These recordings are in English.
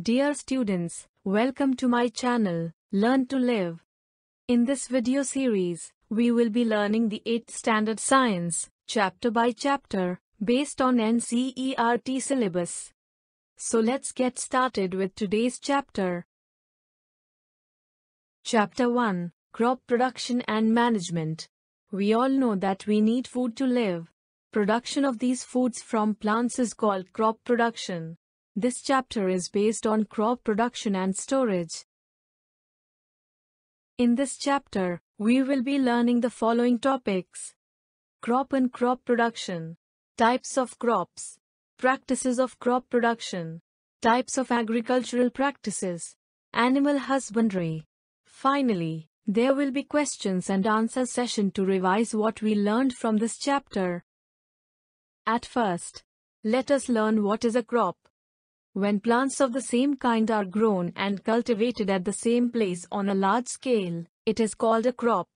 Dear students, welcome to my channel, Learn to Live. In this video series, we will be learning the 8th standard science, chapter by chapter, based on NCERT syllabus. So let's get started with today's chapter. Chapter 1 Crop Production and Management. We all know that we need food to live. Production of these foods from plants is called crop production. This chapter is based on crop production and storage. In this chapter, we will be learning the following topics. Crop and crop production. Types of crops. Practices of crop production. Types of agricultural practices. Animal husbandry. Finally, there will be questions and answer session to revise what we learned from this chapter. At first, let us learn what is a crop. When plants of the same kind are grown and cultivated at the same place on a large scale, it is called a crop.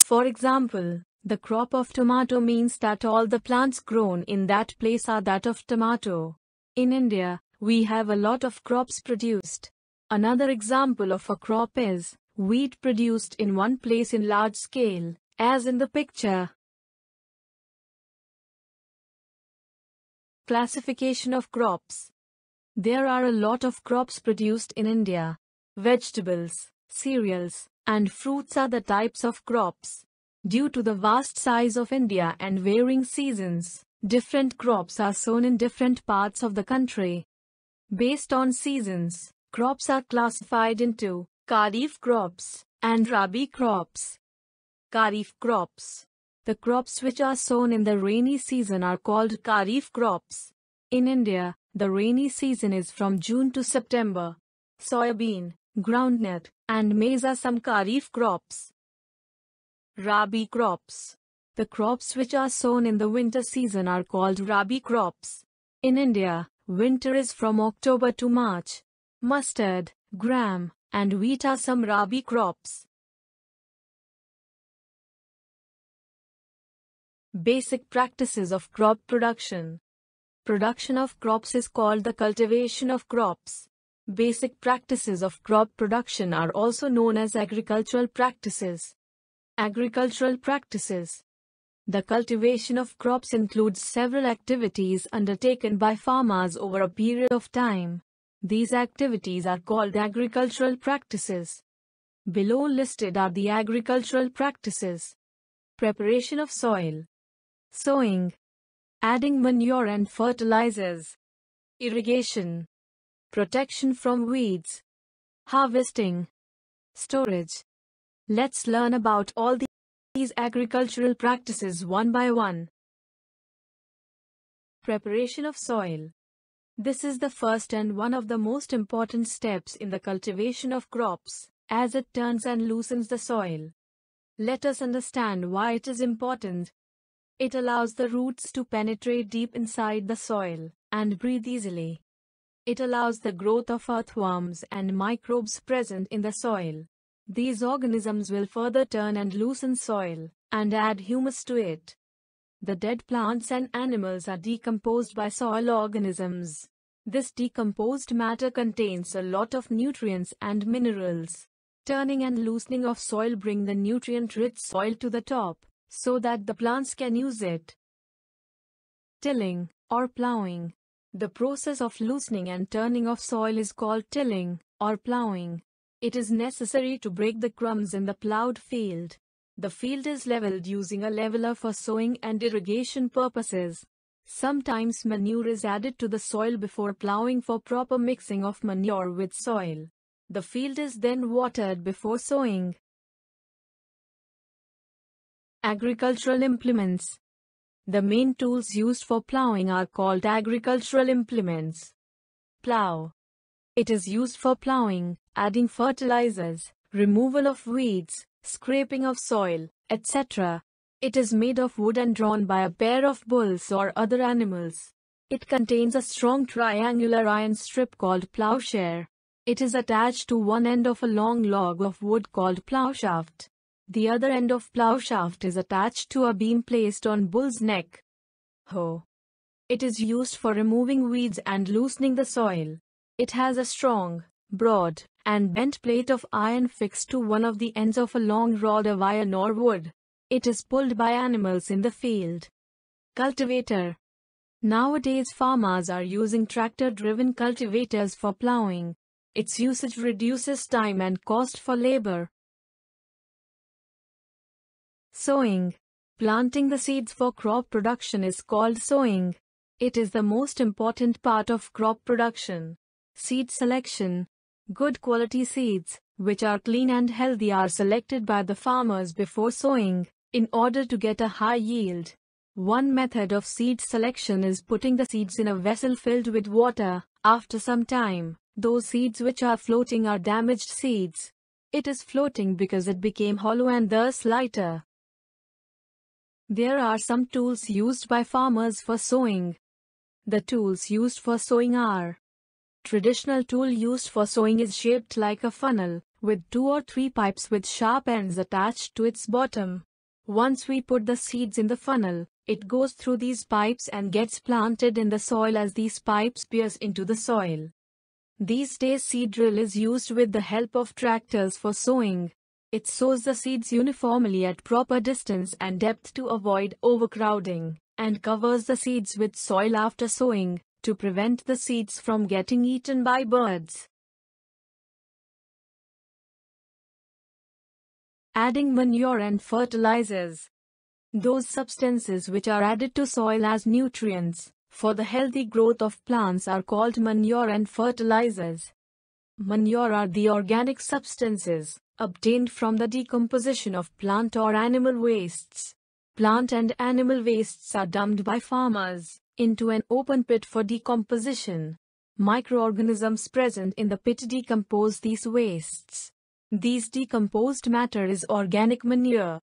For example, the crop of tomato means that all the plants grown in that place are that of tomato. In India, we have a lot of crops produced. Another example of a crop is wheat produced in one place in large scale, as in the picture. Classification of crops there are a lot of crops produced in India. Vegetables, cereals, and fruits are the types of crops. Due to the vast size of India and varying seasons, different crops are sown in different parts of the country. Based on seasons, crops are classified into Kharif crops and Rabi crops. Kharif crops. The crops which are sown in the rainy season are called Kharif crops. In India, the rainy season is from June to September. Soybean, groundnut, and maize are some kharif crops. Rabi crops. The crops which are sown in the winter season are called Rabi crops. In India, winter is from October to March. Mustard, gram, and wheat are some Rabi crops. Basic practices of crop production. Production of crops is called the cultivation of crops. Basic practices of crop production are also known as agricultural practices. Agricultural practices. The cultivation of crops includes several activities undertaken by farmers over a period of time. These activities are called agricultural practices. Below listed are the agricultural practices. Preparation of soil. Sowing, adding manure and fertilizers, irrigation, protection from weeds, harvesting, storage. Let's learn about all these agricultural practices one by one. Preparation of soil. This is the first and one of the most important steps in the cultivation of crops, as it turns and loosens the soil. Let us understand why it is important. It allows the roots to penetrate deep inside the soil and breathe easily. It allows the growth of earthworms and microbes present in the soil. These organisms will further turn and loosen soil and add humus to it. The dead plants and animals are decomposed by soil organisms. This decomposed matter contains a lot of nutrients and minerals. Turning and loosening of soil bring the nutrient-rich soil to the top so that the plants can use it. Tilling, or plowing. The process of loosening and turning of soil is called tilling, or plowing. It is necessary to break the crumbs in the plowed field. The field is leveled using a leveler for sowing and irrigation purposes. Sometimes manure is added to the soil before plowing for proper mixing of manure with soil. The field is then watered before sowing. Agricultural implements. The main tools used for plowing are called agricultural implements. Plow. It is used for plowing, adding fertilizers, removal of weeds, scraping of soil, etc. It is made of wood and drawn by a pair of bulls or other animals. It contains a strong triangular iron strip called plowshare. It is attached to one end of a long log of wood called plowshaft. The other end of plow shaft is attached to a beam placed on bull's neck. Hoe. It is used for removing weeds and loosening the soil. It has a strong, broad, and bent plate of iron fixed to one of the ends of a long rod of iron or wood. It is pulled by animals in the field. Cultivator Nowadays farmers are using tractor-driven cultivators for plowing. Its usage reduces time and cost for labor. Sowing Planting the seeds for crop production is called sowing. It is the most important part of crop production. Seed selection Good quality seeds, which are clean and healthy, are selected by the farmers before sowing in order to get a high yield. One method of seed selection is putting the seeds in a vessel filled with water. After some time, those seeds which are floating are damaged seeds. It is floating because it became hollow and thus lighter. There are some tools used by farmers for sowing. The tools used for sowing are Traditional tool used for sowing is shaped like a funnel, with two or three pipes with sharp ends attached to its bottom. Once we put the seeds in the funnel, it goes through these pipes and gets planted in the soil as these pipes pierce into the soil. These days seed drill is used with the help of tractors for sowing. It sows the seeds uniformly at proper distance and depth to avoid overcrowding, and covers the seeds with soil after sowing, to prevent the seeds from getting eaten by birds. Adding manure and fertilizers those substances which are added to soil as nutrients for the healthy growth of plants are called manure and fertilizers. Manure are the organic substances obtained from the decomposition of plant or animal wastes. Plant and animal wastes are dumped by farmers into an open pit for decomposition. Microorganisms present in the pit decompose these wastes. These decomposed matter is organic manure.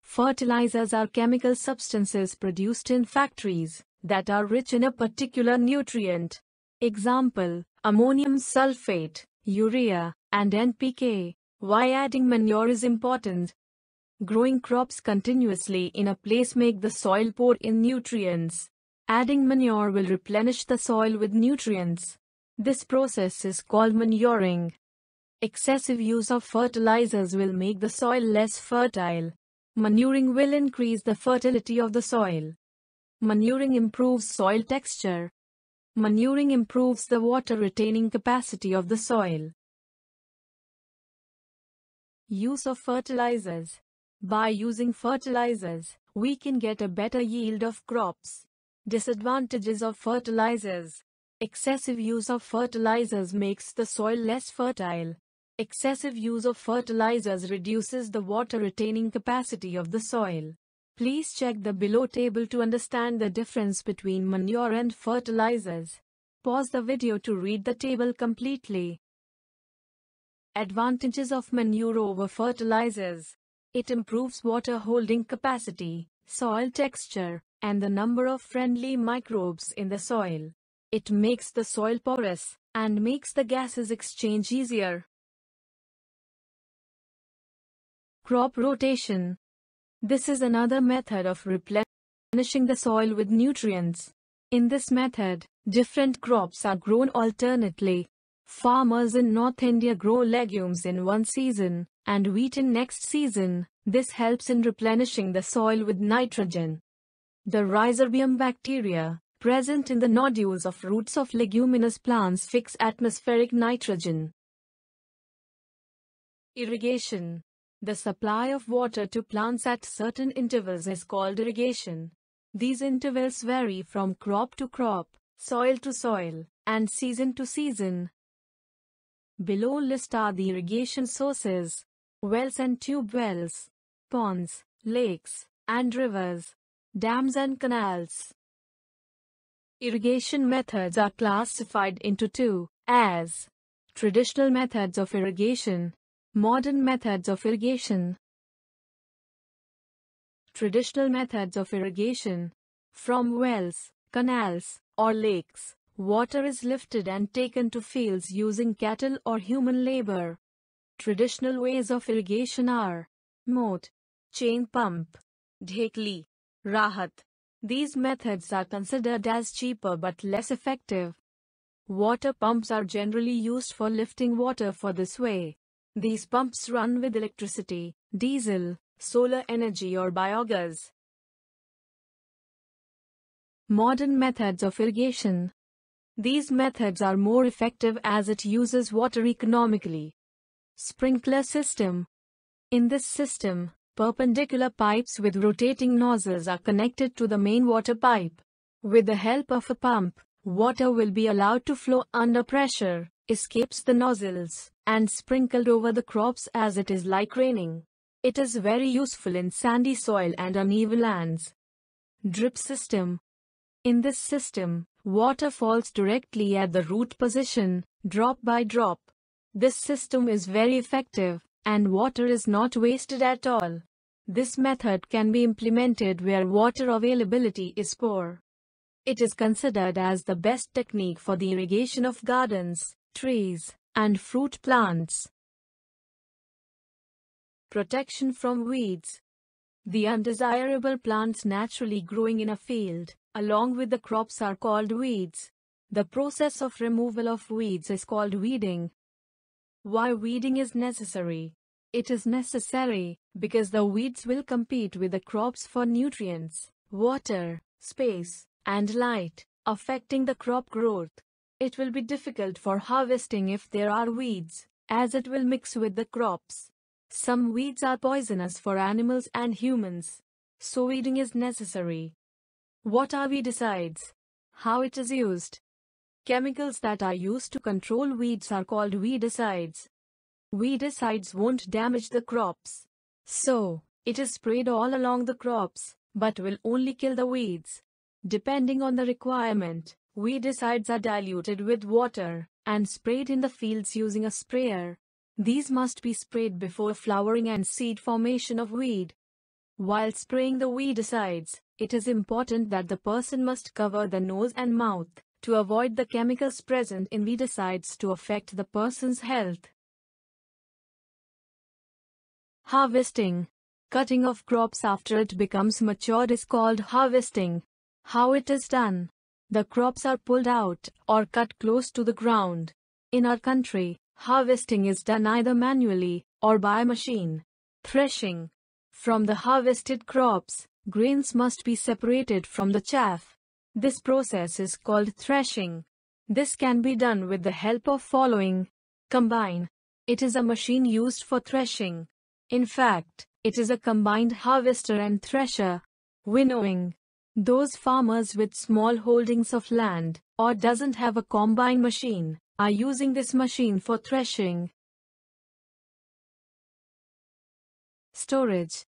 Fertilizers are chemical substances produced in factories that are rich in a particular nutrient. Example, ammonium sulfate, urea, and NPK. Why adding manure is important. Growing crops continuously in a place make the soil poor in nutrients. Adding manure will replenish the soil with nutrients. This process is called manuring. Excessive use of fertilizers will make the soil less fertile. Manuring will increase the fertility of the soil. Manuring improves soil texture. Manuring improves the water retaining capacity of the soil. Use of fertilizers. By using fertilizers, we can get a better yield of crops. Disadvantages of fertilizers. Excessive use of fertilizers makes the soil less fertile. Excessive use of fertilizers reduces the water retaining capacity of the soil. Please check the below table to understand the difference between manure and fertilizers. Pause the video to read the table completely. Advantages of manure over fertilizers. It improves water holding capacity, soil texture, and the number of friendly microbes in the soil. It makes the soil porous and makes the gases exchange easier. Crop rotation. This is another method of replenishing the soil with nutrients. In this method, different crops are grown alternately. Farmers in North India grow legumes in one season and wheat in next season. This helps in replenishing the soil with nitrogen. The rhizobium bacteria, present in the nodules of roots of leguminous plants fix atmospheric nitrogen. Irrigation the supply of water to plants at certain intervals is called irrigation. These intervals vary from crop to crop, soil to soil, and season to season. Below list are the irrigation sources, wells and tube wells, ponds, lakes, and rivers, dams and canals. Irrigation methods are classified into two, as traditional methods of irrigation Modern methods of irrigation. Traditional methods of irrigation. From wells, canals, or lakes, water is lifted and taken to fields using cattle or human labor. Traditional ways of irrigation are moat, chain pump, dhekli, rahat. These methods are considered as cheaper but less effective. Water pumps are generally used for lifting water for this way. These pumps run with electricity, diesel, solar energy or biogas. Modern methods of irrigation. These methods are more effective as it uses water economically. Sprinkler system. In this system, perpendicular pipes with rotating nozzles are connected to the main water pipe. With the help of a pump, water will be allowed to flow under pressure, escapes the nozzles, and sprinkled over the crops as it is like raining. It is very useful in sandy soil and uneven lands. Drip system. In this system, water falls directly at the root position, drop by drop. This system is very effective, and water is not wasted at all. This method can be implemented where water availability is poor. It is considered as the best technique for the irrigation of gardens, trees, and fruit plants. Protection from weeds. The undesirable plants naturally growing in a field, along with the crops are called weeds. The process of removal of weeds is called weeding. Why weeding is necessary? It is necessary because the weeds will compete with the crops for nutrients, water, space, and light, affecting the crop growth. It will be difficult for harvesting if there are weeds, as it will mix with the crops. Some weeds are poisonous for animals and humans. So weeding is necessary. What are weedicides? How it is used? Chemicals that are used to control weeds are called weedicides. Weedicides won't damage the crops. So, it is sprayed all along the crops, but will only kill the weeds. Depending on the requirement, weedicides are diluted with water and sprayed in the fields using a sprayer. These must be sprayed before flowering and seed formation of weed. While spraying the weedicides, it is important that the person must cover the nose and mouth to avoid the chemicals present in weedicides to affect the person's health. Harvesting. Cutting of crops after it becomes mature is called harvesting. How it is done. The crops are pulled out or cut close to the ground. In our country, harvesting is done either manually or by machine. Threshing. From the harvested crops, grains must be separated from the chaff. This process is called threshing. This can be done with the help of following. Combine. It is a machine used for threshing. In fact, it is a combined harvester and thresher. Winnowing. Those farmers with small holdings of land, or doesn't have a combine machine, are using this machine for threshing. Storage.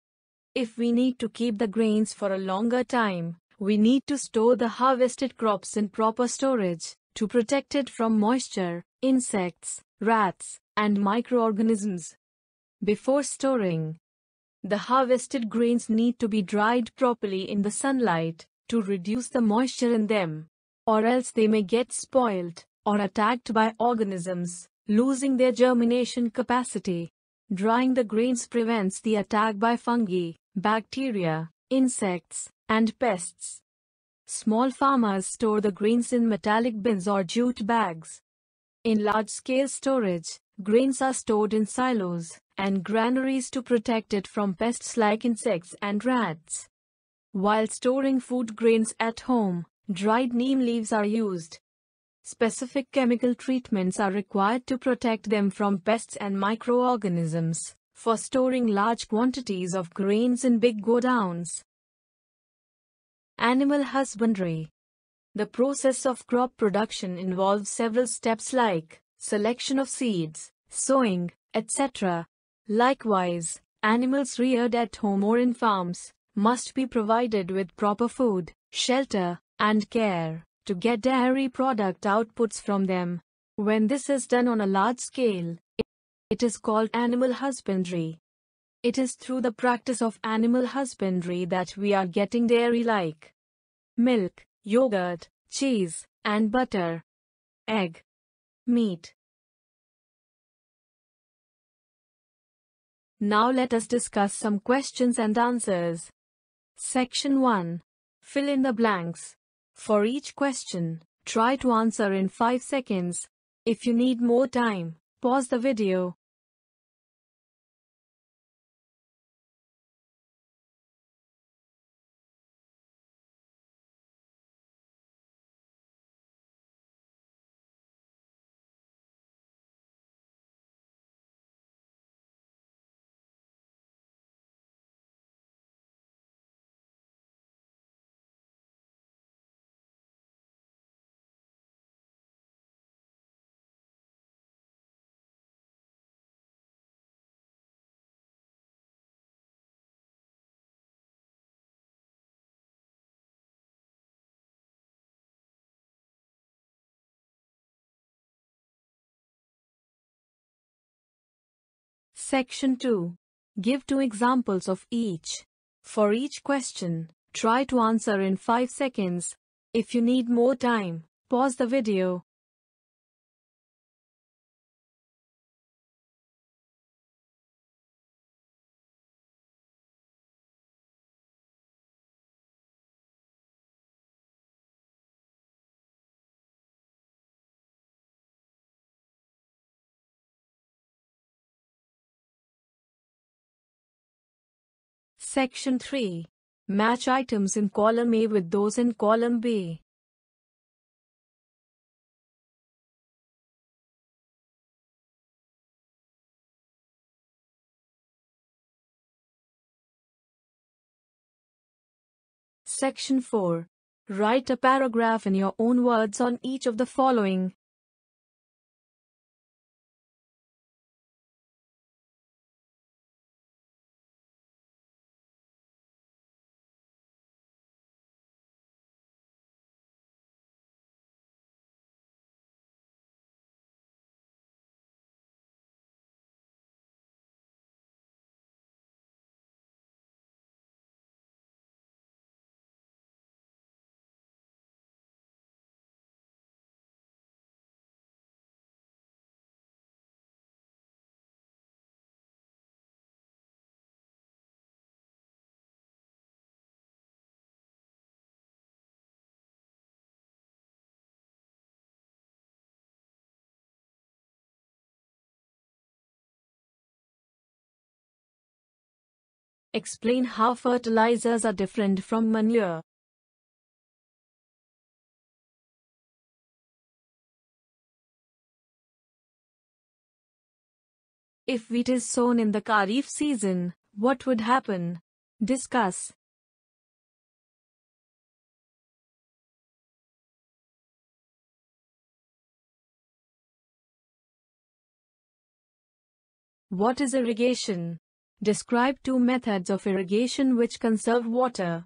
If we need to keep the grains for a longer time, we need to store the harvested crops in proper storage to protect it from moisture, insects, rats, and microorganisms. Before storing, the harvested grains need to be dried properly in the sunlight to reduce the moisture in them, or else they may get spoiled or attacked by organisms, losing their germination capacity. Drying the grains prevents the attack by fungi, bacteria, insects, and pests. Small farmers store the grains in metallic bins or jute bags. In large scale storage, grains are stored in silos, and granaries to protect it from pests like insects and rats. While storing food grains at home, dried neem leaves are used. Specific chemical treatments are required to protect them from pests and microorganisms for storing large quantities of grains in big godowns. Animal husbandry. The process of crop production involves several steps like selection of seeds, sowing, etc. Likewise, animals reared at home or in farms must be provided with proper food, shelter, and care to get dairy product outputs from them. When this is done on a large scale, it is called animal husbandry. It is through the practice of animal husbandry that we are getting dairy like milk, yogurt, cheese, and butter, egg, meat, Now let us discuss some questions and answers. Section 1. Fill in the blanks. For each question, Try to answer in 5 seconds. If you need more time, pause the video. Section 2. Give two examples of each. For each question, try to answer in 5 seconds. If you need more time, pause the video. Section 3. Match items in column A with those in column B. Section 4. Write a paragraph in your own words on each of the following. Explain how fertilizers are different from manure. If wheat is sown in the Kharif season, what would happen? Discuss. What is irrigation? Describe two methods of irrigation which conserve water.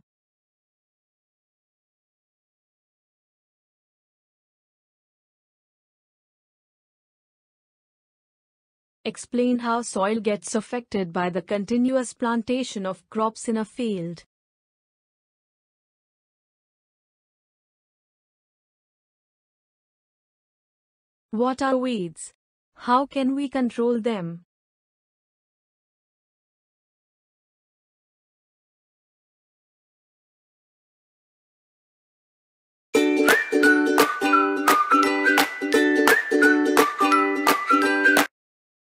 Explain how soil gets affected by the continuous plantation of crops in a field. What are weeds? How can we control them?